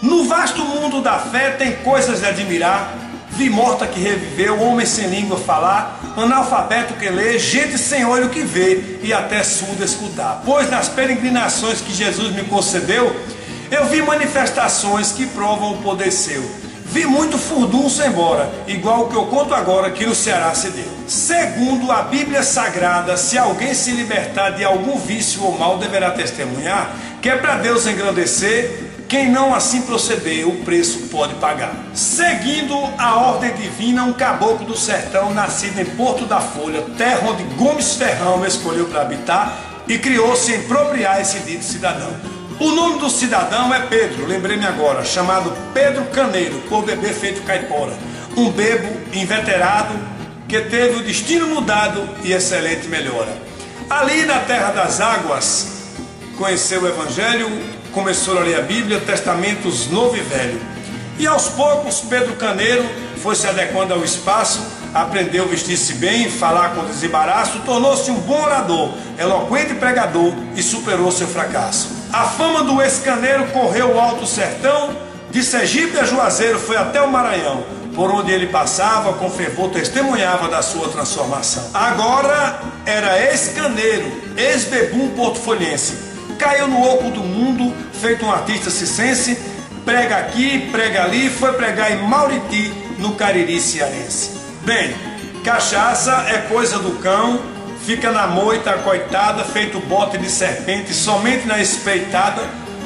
No vasto mundo da fé tem coisas de admirar. Vi morta que reviveu, homem sem língua falar, analfabeto que lê, gente sem olho que vê e até surdo escutar. Pois nas peregrinações que Jesus me concedeu, eu vi manifestações que provam o poder seu. Vi muito furdunço embora, igual o que eu conto agora que no Ceará se deu. Segundo a Bíblia Sagrada, se alguém se libertar de algum vício ou mal, deverá testemunhar que é para Deus engrandecer. Quem não assim proceder, o preço pode pagar. Seguindo a ordem divina, um caboclo do sertão, nascido em Porto da Folha, terra onde Gomes Ferrão escolheu para habitar, e criou-se em propriar esse dito cidadão. O nome do cidadão é Pedro, lembrei-me agora, chamado Pedro Caneiro, por bebê feito caipora. Um bebo inveterado que teve o destino mudado e excelente melhora. Ali na terra das águas, conheceu o Evangelho, começou a ler a Bíblia, Testamentos Novo e Velho. E aos poucos, Pedro Caneiro foi se adequando ao espaço, aprendeu a vestir-se bem, falar com desembaraço, tornou-se um bom orador, eloquente pregador e superou seu fracasso. A fama do ex-caneiro correu o alto sertão, de Sergipe a Juazeiro foi até o Maranhão, por onde ele passava, com fervor testemunhava da sua transformação. Agora era ex-caneiro, ex-bebum portofolhense. Caiu no oco do mundo, feito um artista cicense, prega aqui, prega ali, foi pregar em Mauriti, no Cariri cearense. Bem, cachaça é coisa do cão, fica na moita, coitada, feito bote de serpente, somente na espeitada.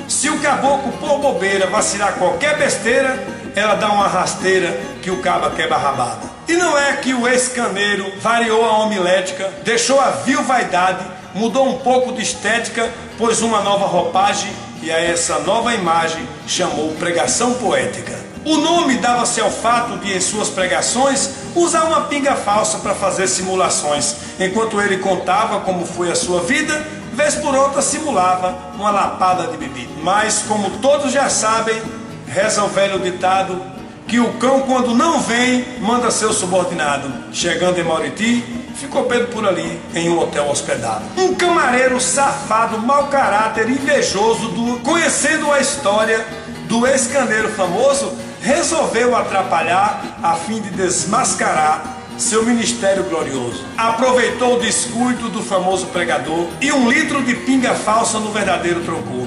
Se o caboclo por bobeira vacilar qualquer besteira, ela dá uma rasteira que o caba quebra rabada. E não é que o ex-caneiro variou a homilética, deixou a vil vaidade, mudou um pouco de estética, pôs uma nova roupagem e a essa nova imagem chamou pregação poética. O nome dava-se ao fato de, em suas pregações, usar uma pinga falsa para fazer simulações. Enquanto ele contava como foi a sua vida, vez por outra simulava uma lapada de bebida. Mas, como todos já sabem, reza o velho ditado que o cão, quando não vem, manda seu subordinado. Chegando em Mauriti, ficou Pedro por ali, em um hotel hospedado. Um camareiro safado, mau caráter, invejoso, do, conhecendo a história do ex-caneiro famoso, resolveu atrapalhar a fim de desmascarar seu ministério glorioso. Aproveitou o descuido do famoso pregador e um litro de pinga falsa no verdadeiro trocou.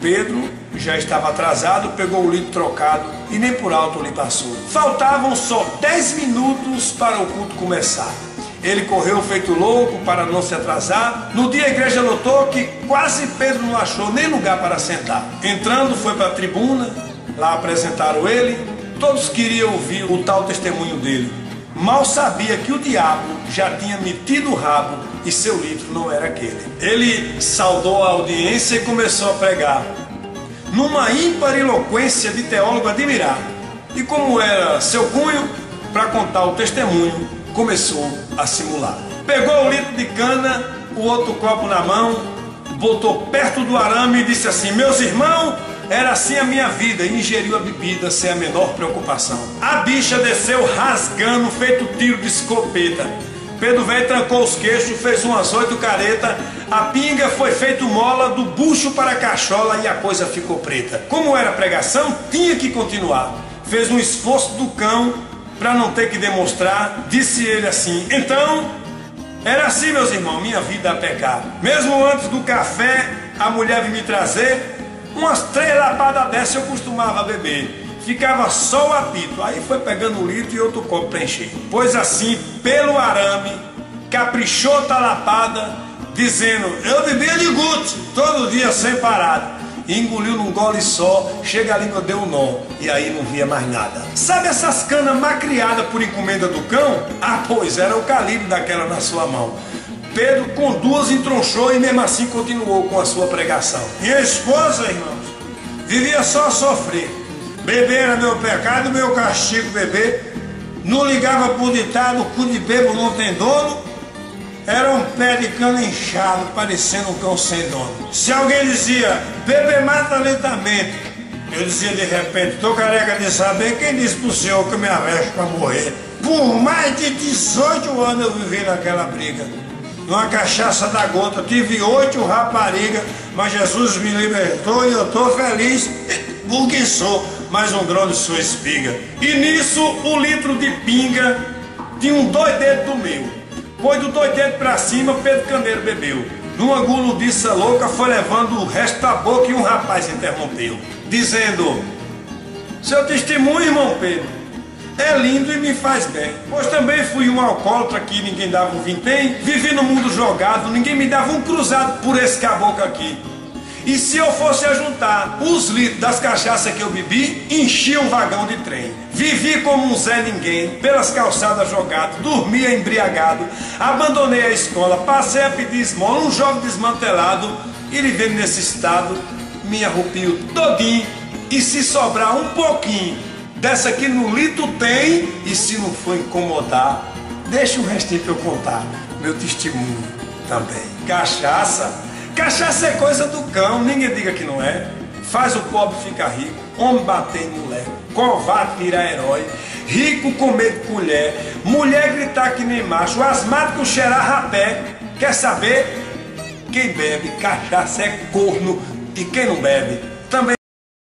Pedro já estava atrasado, pegou o litro trocado e nem por alto lhe passou. Faltavam só 10 minutos para o culto começar. Ele correu feito louco para não se atrasar. No dia a igreja notou que quase Pedro não achou nem lugar para sentar. Entrando, foi para a tribuna, lá apresentaram ele. Todos queriam ouvir o tal testemunho dele. Mal sabia que o diabo já tinha metido o rabo e seu litro não era aquele. Ele saudou a audiência e começou a pregar, numa ímpar eloquência de teólogo admirado. E como era seu cunho, para contar o testemunho, começou a simular. Pegou o litro de cana, o outro copo na mão, botou perto do arame e disse assim: Meus irmãos, era assim a minha vida, e ingeriu a bebida sem a menor preocupação. A bicha desceu rasgando, feito tiro de escopeta. Pedro Velho trancou os queixos, fez umas oito caretas. A pinga foi feito mola do bucho para a cachola e a coisa ficou preta. Como era pregação, tinha que continuar. Fez um esforço do cão para não ter que demonstrar. Disse ele assim: Então, era assim, meus irmãos, minha vida a pecar. Mesmo antes do café, a mulher veio me trazer umas três lapadas dessa eu costumava beber. Ficava só o apito. Aí foi pegando um litro e outro copo para encher. Pois assim, pelo arame, caprichou a lapada, dizendo: Eu bebia de guto, todo dia sem parar. E engoliu num gole só, chega a língua deu um nó, e aí não via mais nada. Sabe essas canas macriadas por encomenda do cão? Ah, pois era o calibre daquela na sua mão. Pedro com duas entronchou e mesmo assim continuou com a sua pregação. Minha esposa, irmãos, vivia só a sofrer. Beber era meu pecado, meu castigo beber. Não ligava por ditado, cu de bebo não tem dono. Era um pé de cana inchado, parecendo um cão sem dono. Se alguém dizia, beber mata lentamente, eu dizia de repente, tô careca de saber quem disse pro senhor que eu me arresto para morrer. Por mais de 18 anos eu vivi naquela briga numa cachaça da gota. Tive oito raparigas, mas Jesus me libertou e eu estou feliz. o que sou, mais um grão de sua espiga. E nisso, o litro de pinga tinha um dois dedos do meu. Pois do dedos pra cima, Pedro Candeiro bebeu. Numa guludiça louca, foi levando o resto da boca e um rapaz interrompeu, dizendo: Seu testemunho, irmão Pedro, é lindo e me faz bem. Pois também fui um alcoólatra que ninguém dava um vintém, vivi no mundo jogado, ninguém me dava um cruzado por esse caboclo aqui. E se eu fosse a juntar os litros das cachaças que eu bebi, enchia um vagão de trem. Vivi como um Zé Ninguém, pelas calçadas jogado, dormia embriagado, abandonei a escola, passei a pedir esmola, um jovem desmantelado, e veio nesse estado, me arrupio todinho, e se sobrar um pouquinho dessa aqui no litro tem, e se não for incomodar, deixa o restinho pra eu contar, meu testemunho também. Cachaça Cachaça é coisa do cão, ninguém diga que não é. Faz o pobre ficar rico, homem bater em mulher, covarde virar herói, rico comer de colher, mulher gritar que nem macho, asmático cheirar rapé. Quer saber? Quem bebe cachaça é corno e quem não bebe também.